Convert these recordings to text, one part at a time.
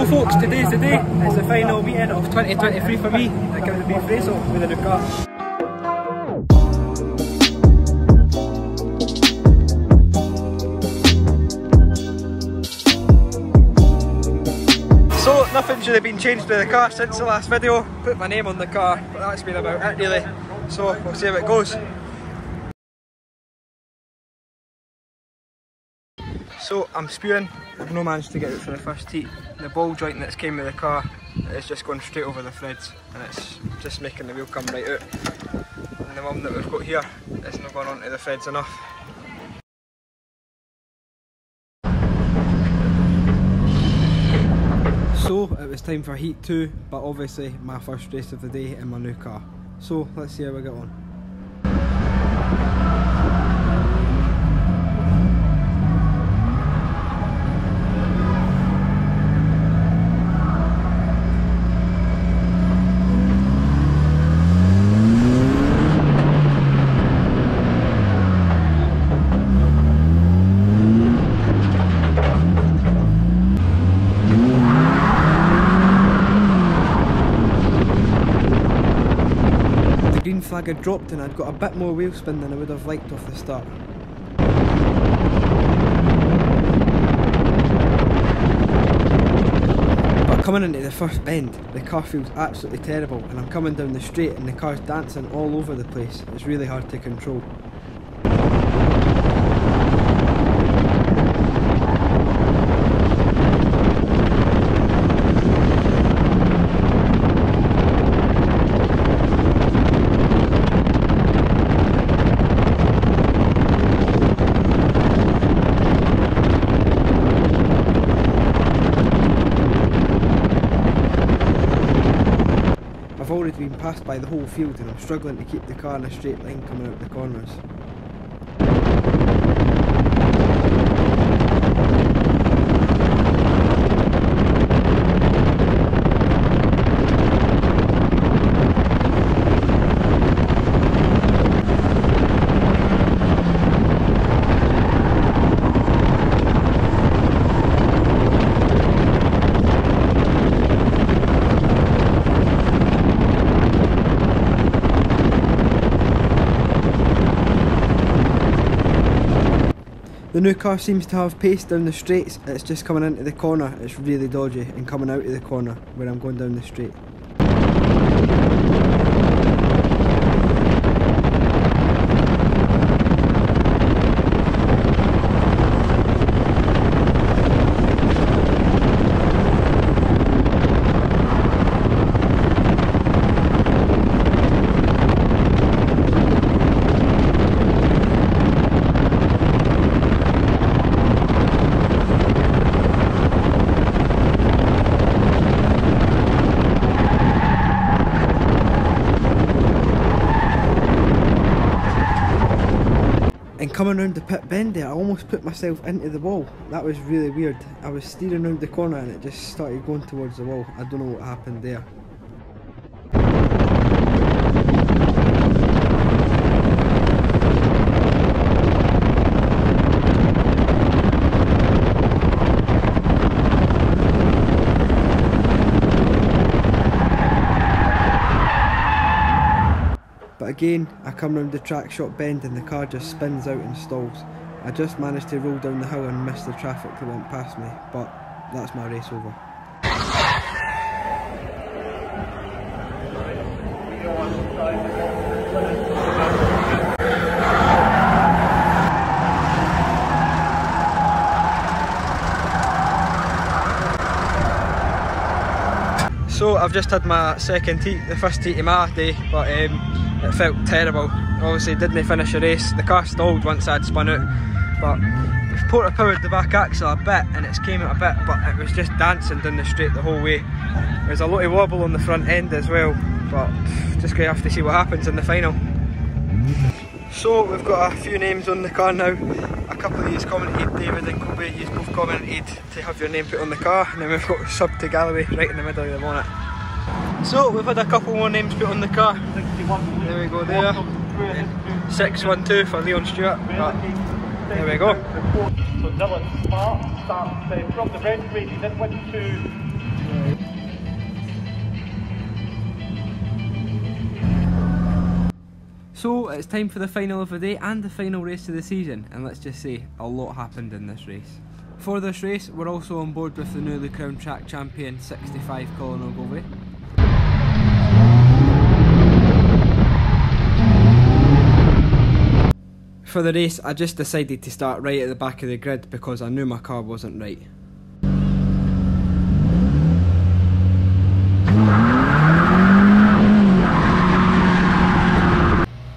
So folks, today's the day. It's the final meeting of 2023 for me at Gimsby be Fraser with a new car. So nothing's really been changed with the car since the last video. Put my name on the car, but that's been about it really. So we'll see how it goes. So I'm spewing, I've no managed to get it for the first heat. The ball joint that's came with the car is just going straight over the threads and it's just making the wheel come right out. And the one that we've got here is not going onto the threads enough. So it was time for heat 2 but obviously my first race of the day in my new car. So let's see how we get on. Had dropped and I'd got a bit more wheel spin than I would have liked off the start. But coming into the first bend, the car feels absolutely terrible and I'm coming down the straight and the car's dancing all over the place. It's really hard to control. I've already been passed by the whole field and I'm struggling to keep the car in a straight line coming out the corners. The new car seems to have pace down the straights, it's just coming into the corner, it's really dodgy, and coming out of the corner where I'm going down the straight. Coming around the pit bend there, I almost put myself into the wall. That was really weird. I was steering around the corner and it just started going towards the wall. I don't know what happened there. Again, I come round the track shot bend and the car just spins out and stalls. I just managed to roll down the hill and miss the traffic that went past me, but that's my race over. So I've just had my second heat, the first heat of my day, but um, it felt terrible. Obviously didn't finish the race, the car stalled once I'd spun out, but Porter powered the back axle a bit and it's came out a bit, but it was just dancing down the straight the whole way. There's a lot of wobble on the front end as well, but just gonna have to see what happens in the final. So we've got a few names on the car now. A couple of these commented, David and Kobe, you both commented to have your name put on the car. And then we've got Sub to Galloway right in the middle of the bonnet. So we've had a couple more names put on the car. There we go there. 612 for Leon Stewart. There we go. So Dylan Smart starts from the red grid, he did win two So it's time for the final of the day and the final race of the season, and let's just say a lot happened in this race. For this race, we're also on board with the newly crowned track champion 65 Colin Ogilvie, For the race, I just decided to start right at the back of the grid because I knew my car wasn't right.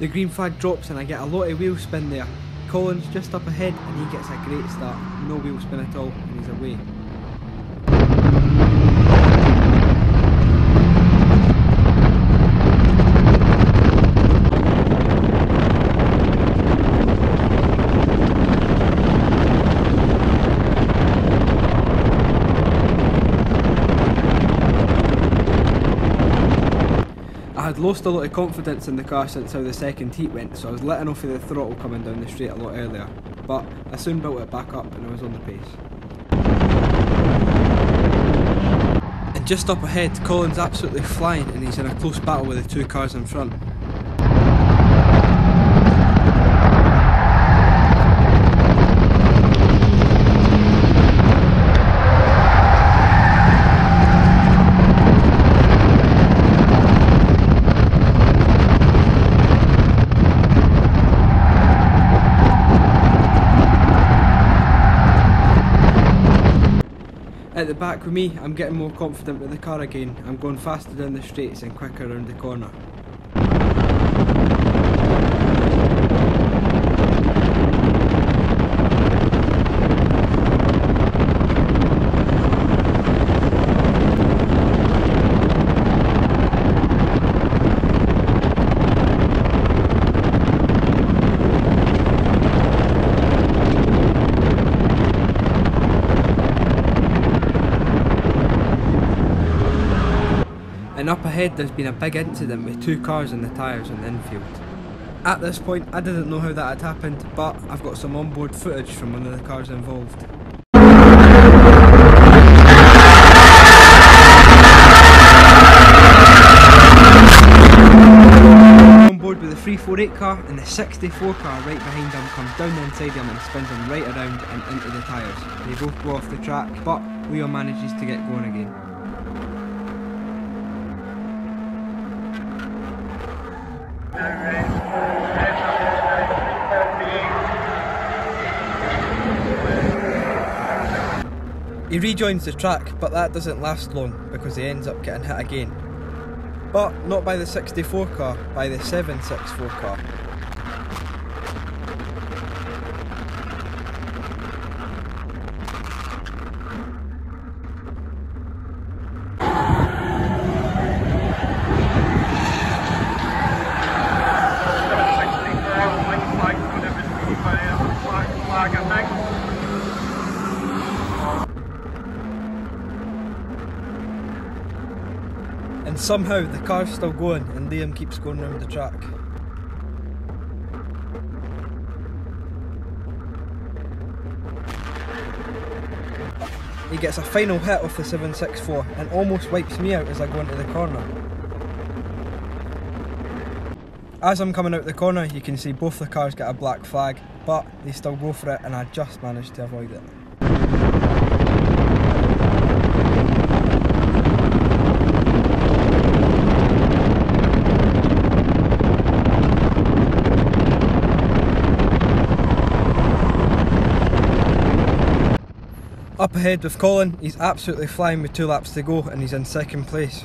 The green flag drops and I get a lot of wheel spin there. Colin's just up ahead and he gets a great start. No wheel spin at all and he's away. Had lost a lot of confidence in the car since how the second heat went, so I was letting off of the throttle coming down the straight a lot earlier. But I soon built it back up and I was on the pace. And just up ahead, Colin's absolutely flying and he's in a close battle with the two cars in front. Back with me, I'm getting more confident with the car again. I'm going faster down the straights and quicker around the corner. And up ahead there's been a big incident with two cars and the tyres in the infield. At this point I didn't know how that had happened but I've got some onboard footage from one of the cars involved. On board with the 348 car and the 64 car right behind them comes down the inside him and spins them right around and into the tyres. They both go off the track but Leo manages to get going again. He rejoins the track, but that doesn't last long because he ends up getting hit again. But not by the 64 car, by the 764 car. And somehow the car's still going and Liam keeps going around the track. He gets a final hit off the 764 and almost wipes me out as I go into the corner. As I'm coming out the corner you can see both the cars get a black flag but they still go for it and I just managed to avoid it. Up ahead with Colin, he's absolutely flying with two laps to go and he's in second place.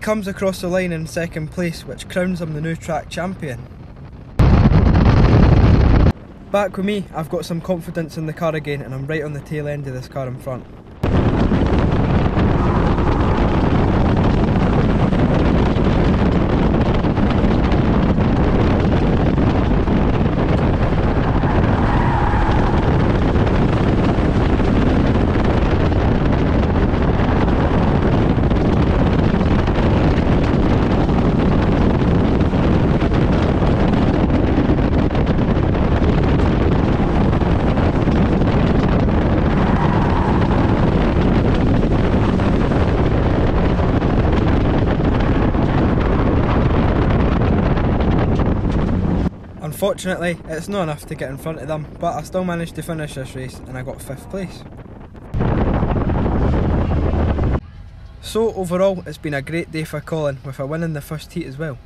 Comes across the line in second place, which crowns him the new track champion. Back with me, I've got some confidence in the car again and I'm right on the tail end of this car in front. Unfortunately, it's not enough to get in front of them, but I still managed to finish this race and I got 5th place. So overall, it's been a great day for Colin with a win in the first heat as well.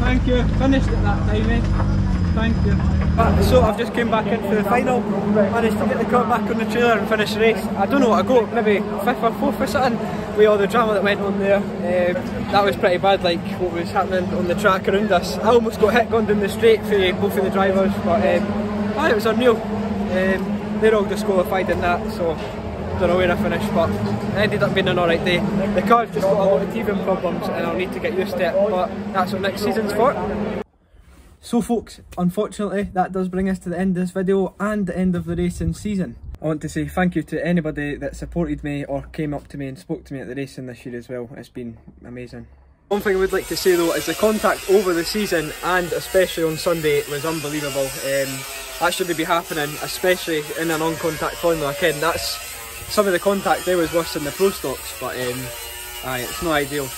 Thank you. Finished Thank you. So I've just came back into the final, managed to get the car back on the trailer and finish the race. I don't know what I got, maybe fifth or fourth or something, with all the drama that went on there. Uh, that was pretty bad, like what was happening on the track around us. I almost got hit going down the straight for both of the drivers, but um, it was unreal. Um, they're all disqualified in that, so don't know where I finished, but it ended up being an alright day. The car's just got a lot of teething problems and I'll need to get used to it, but that's what next season's for. So folks, unfortunately that does bring us to the end of this video and the end of the racing season. I want to say thank you to anybody that supported me or came up to me and spoke to me at the racing this year as well. It's been amazing. One thing I would like to say though is the contact over the season and especially on Sunday was unbelievable. Um, that shouldn't be happening, especially in a non-contact Formula Ken. That's some of the contact there was worse than the pro stocks, but um, aye, it's not ideal.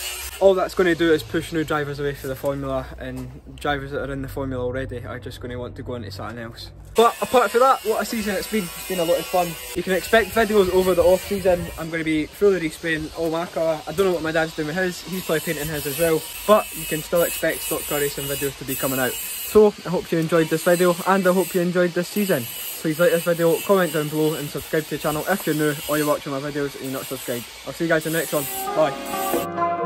All that's going to do is push new drivers away for the formula, and drivers that are in the formula already are just going to want to go into something else. But apart from that, what a season it's been. It's been a lot of fun. You can expect videos over the off season. I'm going to be fully respraying all my car. I don't know what my dad's doing with his. He's probably painting his as well. But you can still expect stock car racing videos to be coming out. So I hope you enjoyed this video and I hope you enjoyed this season. Please like this video, comment down below and subscribe to the channel if you're new or you're watching my videos and you're not subscribed. I'll see you guys in the next one. Bye.